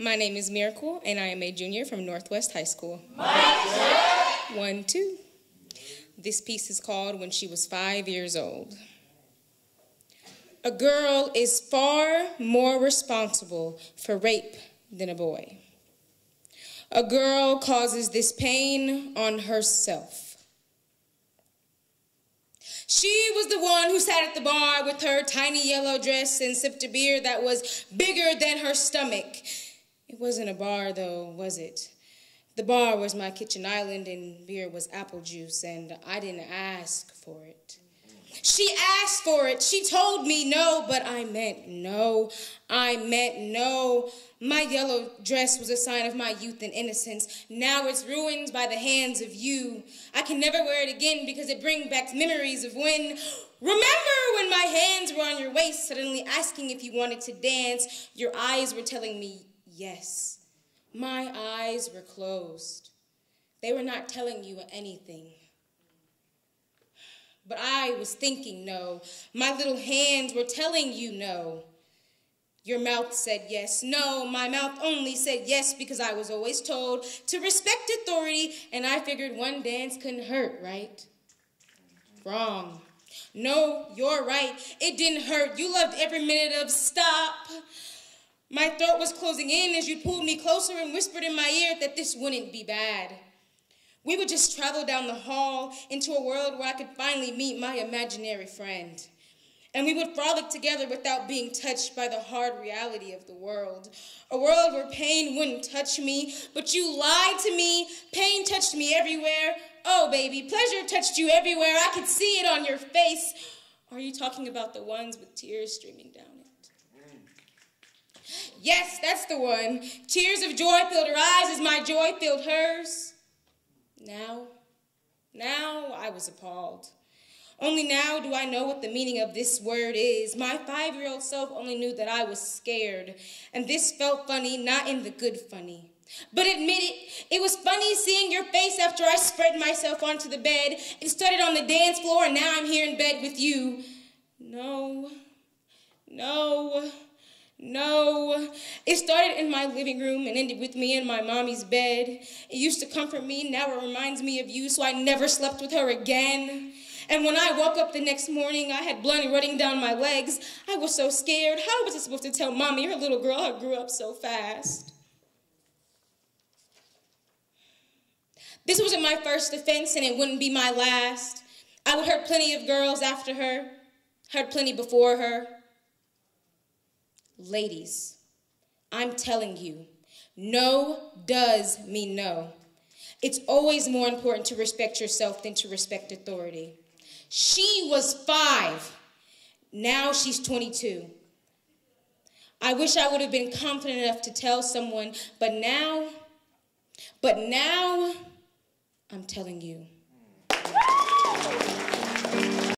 My name is Miracle, and I am a junior from Northwest High School. One, two. This piece is called When She Was Five Years Old. A girl is far more responsible for rape than a boy. A girl causes this pain on herself. She was the one who sat at the bar with her tiny yellow dress and sipped a beer that was bigger than her stomach. It wasn't a bar, though, was it? The bar was my kitchen island, and beer was apple juice, and I didn't ask for it. She asked for it. She told me no, but I meant no. I meant no. My yellow dress was a sign of my youth and innocence. Now it's ruined by the hands of you. I can never wear it again because it brings back memories of when. Remember when my hands were on your waist, suddenly asking if you wanted to dance? Your eyes were telling me yes. My eyes were closed. They were not telling you anything. But I was thinking no. My little hands were telling you no. Your mouth said yes. No, my mouth only said yes because I was always told to respect authority, and I figured one dance couldn't hurt, right? Wrong. No, you're right. It didn't hurt. You loved every minute of stop. My throat was closing in as you pulled me closer and whispered in my ear that this wouldn't be bad. We would just travel down the hall into a world where I could finally meet my imaginary friend. And we would frolic together without being touched by the hard reality of the world. A world where pain wouldn't touch me, but you lied to me. Pain touched me everywhere. Oh, baby, pleasure touched you everywhere. I could see it on your face. Are you talking about the ones with tears streaming down it? Yes, that's the one. Tears of joy filled her eyes as my joy filled hers. Now, now I was appalled. Only now do I know what the meaning of this word is. My five year old self only knew that I was scared, and this felt funny, not in the good funny. But admit it, it was funny seeing your face after I spread myself onto the bed and started on the dance floor, and now I'm here in bed with you. No, no. No, it started in my living room and ended with me in my mommy's bed. It used to comfort me, now it reminds me of you, so I never slept with her again. And when I woke up the next morning, I had blood running down my legs. I was so scared. How was I supposed to tell mommy her little girl had grew up so fast? This wasn't my first offense, and it wouldn't be my last. I would hurt plenty of girls after her, hurt plenty before her. Ladies, I'm telling you, no does mean no. It's always more important to respect yourself than to respect authority. She was five. Now she's 22. I wish I would have been confident enough to tell someone, but now, but now, I'm telling you.